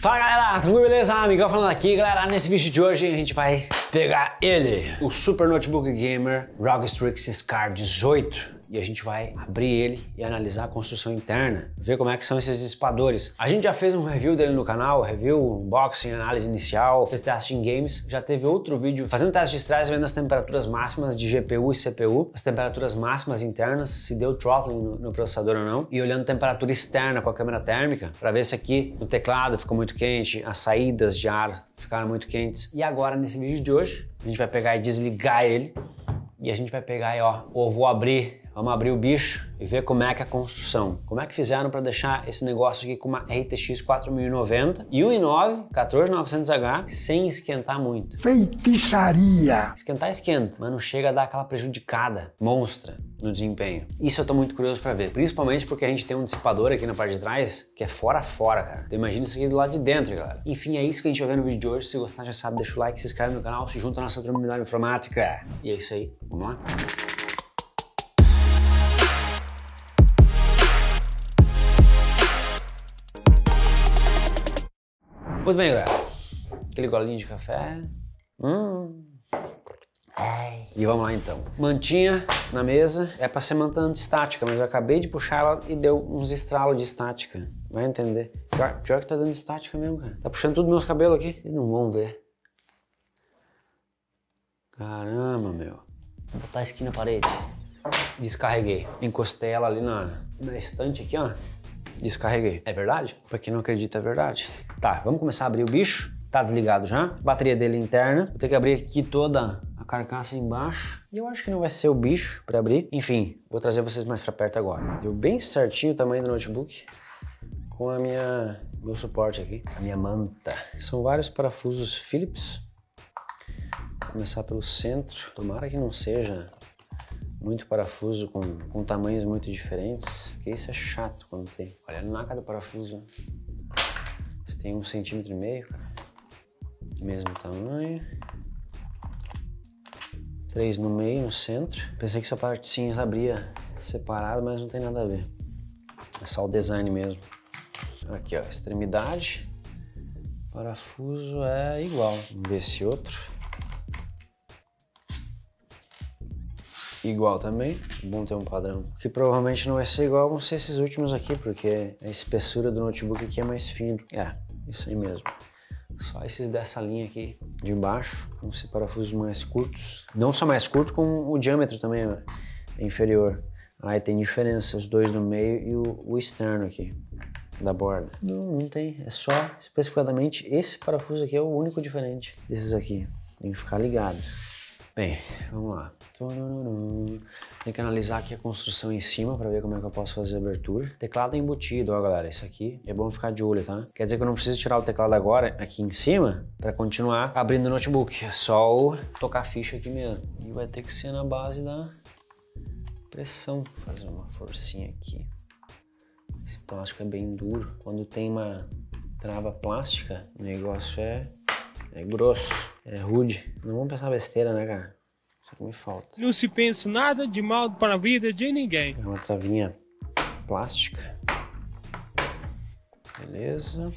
Fala galera, tranquilo, beleza? Miguel falando aqui, galera. Nesse vídeo de hoje a gente vai pegar ele, o Super Notebook Gamer ROG Strix Scar 18 e a gente vai abrir ele e analisar a construção interna, ver como é que são esses dissipadores. A gente já fez um review dele no canal, review, unboxing, análise inicial, fez teste em games, já teve outro vídeo fazendo teste de estresse, vendo as temperaturas máximas de GPU e CPU, as temperaturas máximas internas, se deu throttling no, no processador ou não, e olhando temperatura externa com a câmera térmica, para ver se aqui no teclado ficou muito quente, as saídas de ar ficaram muito quentes. E agora, nesse vídeo de hoje, a gente vai pegar e desligar ele, e a gente vai pegar ó, ou vou abrir Vamos abrir o bicho e ver como é que é a construção. Como é que fizeram para deixar esse negócio aqui com uma RTX 4090 e um i9 14900H sem esquentar muito. Feitiçaria! Esquentar esquenta, mas não chega a dar aquela prejudicada monstra no desempenho. Isso eu tô muito curioso para ver, principalmente porque a gente tem um dissipador aqui na parte de trás que é fora fora, cara. Então imagina isso aqui do lado de dentro, galera. Enfim, é isso que a gente vai ver no vídeo de hoje. Se gostar, já sabe, deixa o like, se inscreve no canal, se junta à nossa comunidade informática. E é isso aí, vamos lá? Muito bem, galera. Aquele golinho de café. Hum. Ai. E vamos lá então. Mantinha na mesa é para ser manta anti-estática, mas eu acabei de puxar ela e deu uns estralos de estática. Vai entender. Pior, pior que tá dando estática mesmo, cara. Tá puxando tudo meus cabelos aqui. Eles não vão ver. Caramba, meu. Vou botar isso aqui na parede. Descarreguei. Encostei ela ali na, na estante aqui, ó. Descarreguei. É verdade? Pra quem não acredita, é verdade. Tá, vamos começar a abrir o bicho. Tá desligado já. Bateria dele interna. Vou ter que abrir aqui toda a carcaça embaixo. E eu acho que não vai ser o bicho para abrir. Enfim, vou trazer vocês mais para perto agora. Deu bem certinho o tamanho do notebook com a minha meu suporte aqui, a minha manta. São vários parafusos Phillips. Vou começar pelo centro. Tomara que não seja muito parafuso com, com tamanhos muito diferentes, porque isso é chato quando tem. Olha a naca do parafuso. Você tem um centímetro e meio, cara. Mesmo tamanho. Três no meio, no centro. Pensei que essa parte sim abria separado, mas não tem nada a ver. É só o design mesmo. Aqui, ó, extremidade. Parafuso é igual. Vamos ver esse outro. Igual também. Bom ter um padrão. Que provavelmente não vai ser igual, vão ser esses últimos aqui, porque a espessura do notebook aqui é mais fino. É, isso aí mesmo. Só esses dessa linha aqui de baixo vão ser parafusos mais curtos. Não só mais curto, como o diâmetro também é inferior. Aí tem diferença, os dois no meio e o, o externo aqui da borda. Não, não tem. É só especificadamente esse parafuso aqui é o único diferente desses aqui. Tem que ficar ligado. Bem, vamos lá. Tem que analisar aqui a construção em cima para ver como é que eu posso fazer a abertura. Teclado embutido, ó galera, isso aqui é bom ficar de olho, tá? Quer dizer que eu não preciso tirar o teclado agora aqui em cima para continuar abrindo o notebook. É só tocar a ficha aqui mesmo. E vai ter que ser na base da pressão. Vou fazer uma forcinha aqui. Esse plástico é bem duro. Quando tem uma trava plástica, o negócio é, é grosso. É rude. Não vamos pensar besteira, né, cara? Isso que me falta. Não se pensa nada de mal para a vida de ninguém. É uma travinha plástica. Beleza.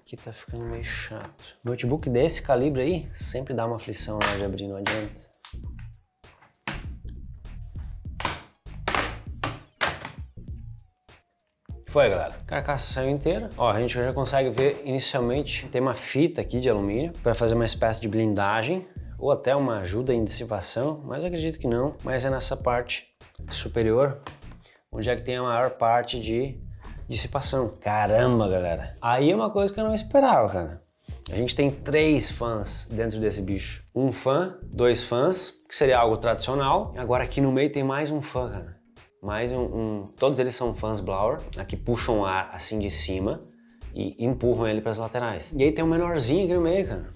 Aqui tá ficando meio chato. Notebook desse calibre aí sempre dá uma aflição na hora de abrir, não adianta. Foi, galera. Carcaça saiu inteira. Ó, a gente já consegue ver inicialmente tem uma fita aqui de alumínio para fazer uma espécie de blindagem ou até uma ajuda em dissipação, mas acredito que não. Mas é nessa parte superior onde é que tem a maior parte de dissipação. Caramba, galera. Aí é uma coisa que eu não esperava, cara. A gente tem três fãs dentro desse bicho. Um fã, dois fãs, que seria algo tradicional. Agora aqui no meio tem mais um fã, cara mas um, um, todos eles são fãs blower, né, que puxam ar assim de cima e empurram ele para as laterais. E aí tem um menorzinho aqui no meio, cara.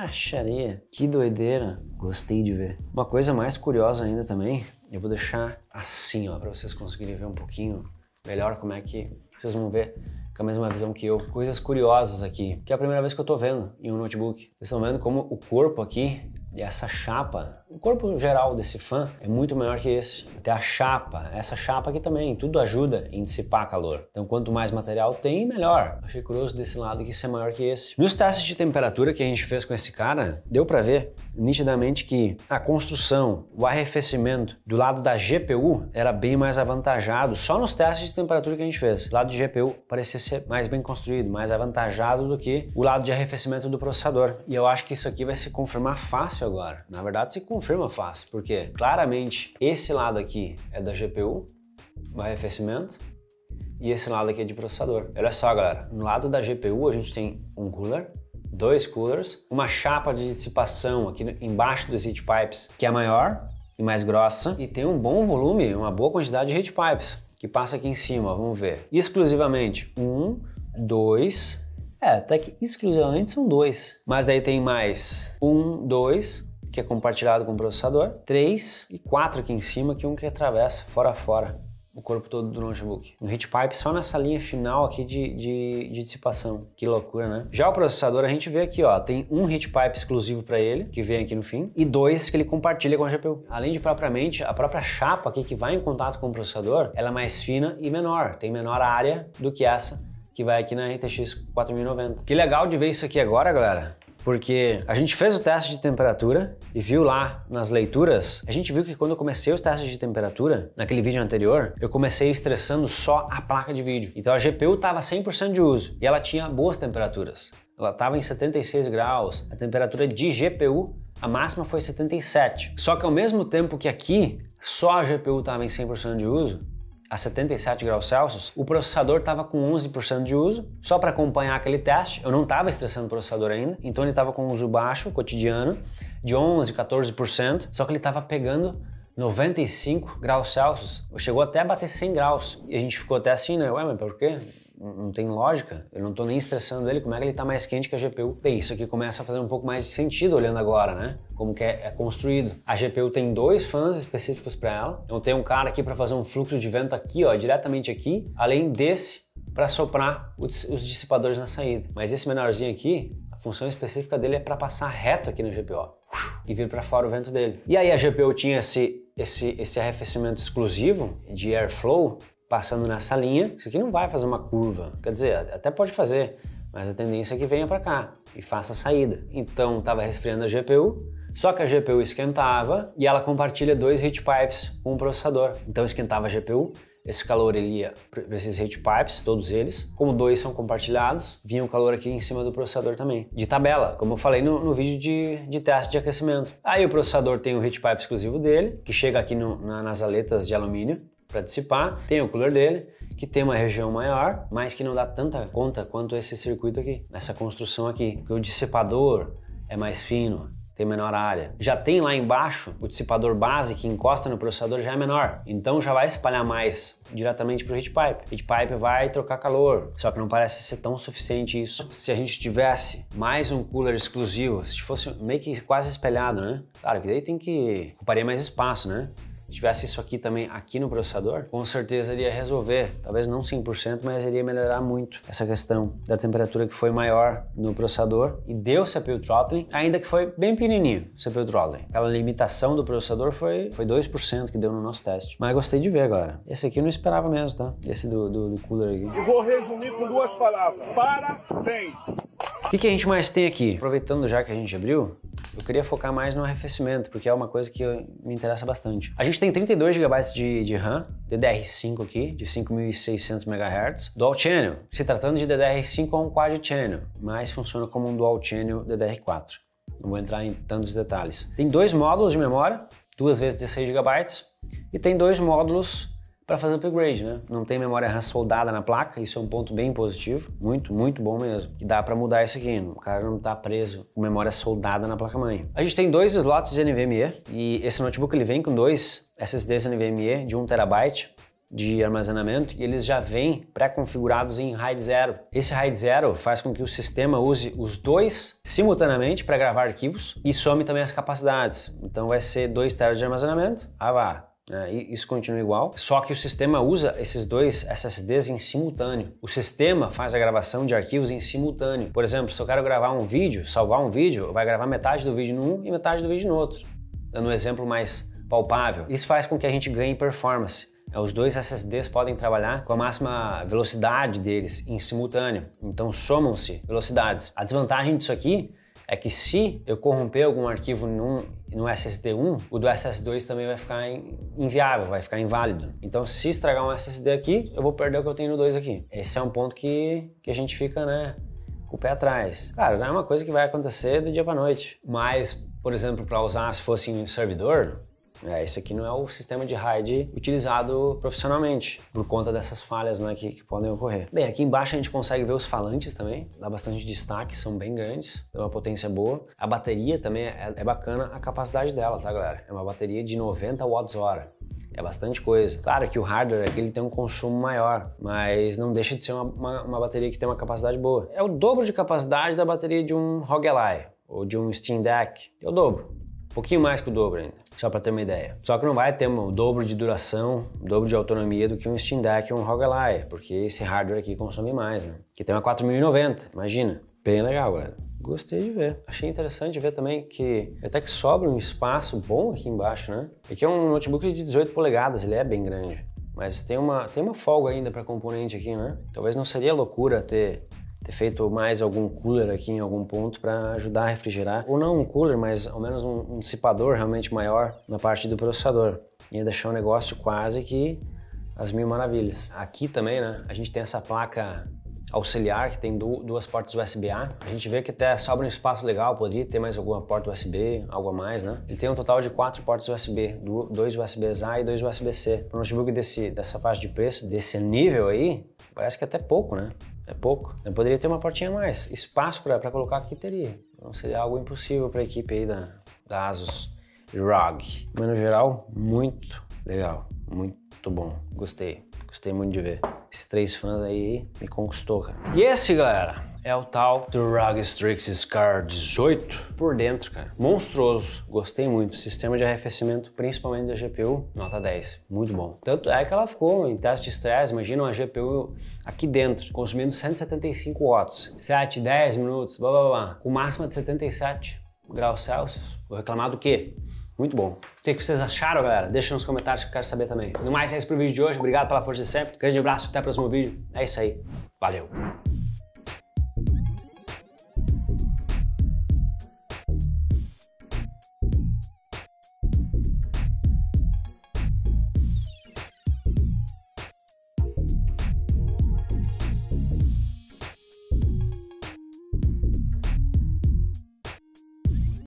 Mecharia. Que doideira. Gostei de ver. Uma coisa mais curiosa ainda também, eu vou deixar assim, ó, para vocês conseguirem ver um pouquinho melhor como é que vocês vão ver com a mesma visão que eu. Coisas curiosas aqui, que é a primeira vez que eu tô vendo em um notebook. Vocês estão vendo como o corpo aqui E essa chapa, o corpo geral desse fã é muito maior que esse. Até a chapa, essa chapa aqui também, tudo ajuda em dissipar calor. Então quanto mais material tem, melhor. Achei curioso desse lado que isso é maior que esse. Nos testes de temperatura que a gente fez com esse cara, deu para ver nitidamente que a construção, o arrefecimento do lado da GPU era bem mais avantajado só nos testes de temperatura que a gente fez. O lado de GPU parecia ser mais bem construído, mais avantajado do que o lado de arrefecimento do processador. E eu acho que isso aqui vai se confirmar fácil agora. Na verdade, se confirma fácil, porque claramente esse lado aqui é da GPU, o arrefecimento, e esse lado aqui é de processador. Olha só, galera, no lado da GPU a gente tem um cooler, dois coolers, uma chapa de dissipação aqui embaixo dos heat pipes, que é maior e mais grossa, e tem um bom volume, uma boa quantidade de heat pipes que passa aqui em cima, vamos ver. Exclusivamente um, dois, é, até que exclusivamente são dois. Mas daí tem mais um, dois, que é compartilhado com o processador, três e quatro aqui em cima, que é um que atravessa fora a fora o corpo todo do notebook. Um heat pipe só nessa linha final aqui de, de, de, dissipação. Que loucura, né? Já o processador, a gente vê aqui, ó, tem um heat pipe exclusivo para ele, que vem aqui no fim, e dois que ele compartilha com a GPU. Além de propriamente, a própria chapa aqui que vai em contato com o processador, ela é mais fina e menor, tem menor área do que essa que vai aqui na RTX 4090. Que legal de ver isso aqui agora, galera porque a gente fez o teste de temperatura e viu lá nas leituras, a gente viu que quando eu comecei os testes de temperatura, naquele vídeo anterior, eu comecei estressando só a placa de vídeo. Então a GPU estava 100% de uso e ela tinha boas temperaturas. Ela estava em 76 graus, a temperatura de GPU a máxima foi 77. Só que ao mesmo tempo que aqui só a GPU estava em 100% de uso, a 77 graus Celsius, o processador estava com 11% de uso. Só para acompanhar aquele teste, eu não estava estressando o processador ainda, então ele estava com uso baixo, cotidiano, de 11, 14%, só que ele estava pegando 95 graus Celsius. Chegou até a bater 100 graus. E a gente ficou até assim, né? Ué, mas por quê? Não tem lógica. Eu não estou nem estressando ele, como é que ele está mais quente que a GPU? Bem, isso aqui começa a fazer um pouco mais de sentido olhando agora, né? Como que é, é construído. A GPU tem dois fãs específicos para ela. Então tem um cara aqui para fazer um fluxo de vento aqui, ó, diretamente aqui, além desse para soprar os, dissipadores na saída. Mas esse menorzinho aqui, a função específica dele é para passar reto aqui no GPU e vir para fora o vento dele. E aí a GPU tinha esse, esse, esse arrefecimento exclusivo de airflow passando nessa linha, isso aqui não vai fazer uma curva. Quer dizer, até pode fazer, mas a tendência é que venha para cá e faça a saída. Então estava resfriando a GPU, só que a GPU esquentava e ela compartilha dois heat pipes com o processador. Então esquentava a GPU, esse calor ele ia para esses heat pipes, todos eles. Como dois são compartilhados, vinha o calor aqui em cima do processador também. De tabela, como eu falei no, no vídeo de, de teste de aquecimento. Aí o processador tem o heat pipe exclusivo dele, que chega aqui no, na, nas aletas de alumínio para dissipar. Tem o cooler dele, que tem uma região maior, mas que não dá tanta conta quanto esse circuito aqui, essa construção aqui. Porque o dissipador é mais fino, tem menor área. Já tem lá embaixo o dissipador base que encosta no processador já é menor, então já vai espalhar mais diretamente para o heat pipe. Heat pipe vai trocar calor, só que não parece ser tão suficiente isso. Se a gente tivesse mais um cooler exclusivo, se fosse meio que quase espelhado, né? Claro que daí tem que ocuparia mais espaço, né? Tivesse isso aqui também aqui no processador, com certeza iria resolver, talvez não 100%, mas iria melhorar muito essa questão da temperatura que foi maior no processador e deu CPU throttling, ainda que foi bem pequenininho CPU throttling. Aquela limitação do processador foi, foi 2% que deu no nosso teste. Mas gostei de ver agora. Esse aqui eu não esperava mesmo, tá? Esse do, do, do cooler aqui. E vou resumir com duas palavras. Parabéns! O que, que a gente mais tem aqui? Aproveitando já que a gente abriu, eu queria focar mais no arrefecimento, porque é uma coisa que me interessa bastante. A gente tem 32 GB de, de RAM, DDR5 aqui, de 5600 MHz, Dual Channel. Se tratando de DDR5 é um Quad Channel, mas funciona como um Dual Channel DDR4. Não vou entrar em tantos detalhes. Tem dois módulos de memória, duas vezes 16 GB, e tem dois módulos para fazer upgrade, né? Não tem memória RAM soldada na placa, isso é um ponto bem positivo, muito, muito bom mesmo. E dá para mudar isso aqui, o cara não tá preso com memória soldada na placa-mãe. A gente tem dois slots de NVMe e esse notebook ele vem com dois SSDs NVMe de 1 terabyte de armazenamento e eles já vêm pré-configurados em RAID 0. Esse RAID 0 faz com que o sistema use os dois simultaneamente para gravar arquivos e some também as capacidades. Então vai ser 2 TB de armazenamento, ah vá, E isso continua igual, só que o sistema usa esses dois SSDs em simultâneo. O sistema faz a gravação de arquivos em simultâneo. Por exemplo, se eu quero gravar um vídeo, salvar um vídeo, vai gravar metade do vídeo num e metade do vídeo no outro. Dando um exemplo mais palpável. Isso faz com que a gente ganhe performance. É, os dois SSDs podem trabalhar com a máxima velocidade deles em simultâneo. Então somam-se velocidades. A desvantagem disso aqui é que se eu corromper algum arquivo num, no SSD 1, o do SSD2 também vai ficar inviável, vai ficar inválido. Então, se estragar um SSD aqui, eu vou perder o que eu tenho no 2 aqui. Esse é um ponto que, que a gente fica, né, com o pé atrás. Claro, não é uma coisa que vai acontecer do dia para noite, mas, por exemplo, para usar se fosse em um servidor, é, esse aqui não é o sistema de RAID utilizado profissionalmente, por conta dessas falhas né, que, que, podem ocorrer. Bem, aqui embaixo a gente consegue ver os falantes também, dá bastante destaque, são bem grandes, tem uma potência boa. A bateria também é, é bacana a capacidade dela, tá galera? É uma bateria de 90 watts-hora. É bastante coisa. Claro que o hardware aqui ele tem um consumo maior, mas não deixa de ser uma, uma, uma bateria que tem uma capacidade boa. É o dobro de capacidade da bateria de um ROG Ally ou de um Steam Deck. É o dobro. Um pouquinho mais que o dobro ainda, só para ter uma ideia. Só que não vai ter o dobro de duração, o dobro de autonomia do que um Steam Deck ou um ROG Ally, porque esse hardware aqui consome mais, né? Que tem uma 4090, imagina. Bem legal, galera. Gostei de ver. Achei interessante ver também que até que sobra um espaço bom aqui embaixo, né? Aqui é um notebook de 18 polegadas, ele é bem grande. Mas tem uma, tem uma folga ainda para componente aqui, né? Talvez não seria loucura ter ter feito mais algum cooler aqui em algum ponto para ajudar a refrigerar. Ou não um cooler, mas ao menos um, um dissipador realmente maior na parte do processador. Ia deixar o negócio quase que as mil maravilhas. Aqui também, né, a gente tem essa placa auxiliar que tem duas portas USB-A. A gente vê que até sobra um espaço legal, poderia ter mais alguma porta USB, algo a mais, né? Ele tem um total de quatro portas USB, dois USB-A e dois USB-C. Para um notebook desse, dessa faixa de preço, desse nível aí, parece que é até pouco, né? É pouco. Eu poderia ter uma portinha a mais. Espaço para colocar aqui teria. Não seria algo impossível para a equipe aí da, da Asus ROG. Mas no geral, muito legal. Muito bom. Gostei. Gostei muito de ver. Esses três fãs aí me conquistou, cara. E esse, galera, é o tal do ROG Strix Scar 18 por dentro, cara. Monstruoso. Gostei muito. Sistema de arrefecimento, principalmente da GPU, nota 10. Muito bom. Tanto é que ela ficou em teste de estresse. Imagina uma GPU aqui dentro, consumindo 175 watts. 7, 10 minutos, blá blá blá. Com máxima de 77 graus Celsius. Vou reclamar do quê? Muito bom. O que vocês acharam, galera? Deixa nos comentários que eu quero saber também. No mais, é isso pro vídeo de hoje. Obrigado pela força de sempre. Grande abraço, até o próximo vídeo. É isso aí. Valeu!